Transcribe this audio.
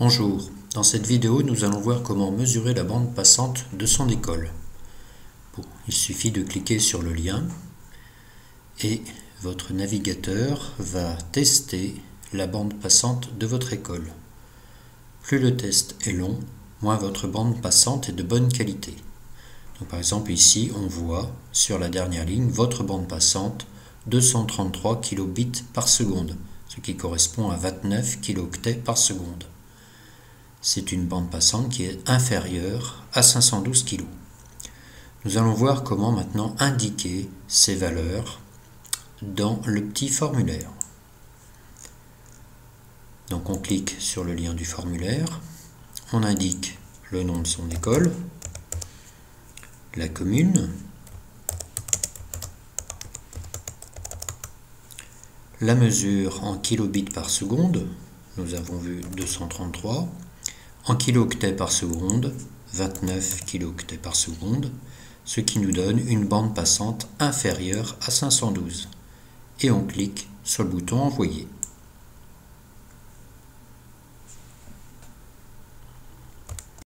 Bonjour, dans cette vidéo nous allons voir comment mesurer la bande passante de son école. il suffit de cliquer sur le lien et votre navigateur va tester la bande passante de votre école. Plus le test est long, moins votre bande passante est de bonne qualité. par exemple ici on voit sur la dernière ligne votre bande passante 233 kilobits par seconde, ce qui correspond à 29 kilooctets par seconde c'est une bande passante qui est inférieure à 512 kg. Nous allons voir comment maintenant indiquer ces valeurs dans le petit formulaire. Donc on clique sur le lien du formulaire, on indique le nom de son école, la commune, la mesure en kilobits par seconde, nous avons vu 233, en kilooctets par seconde, 29 kilooctets par seconde, ce qui nous donne une bande passante inférieure à 512. Et on clique sur le bouton Envoyer.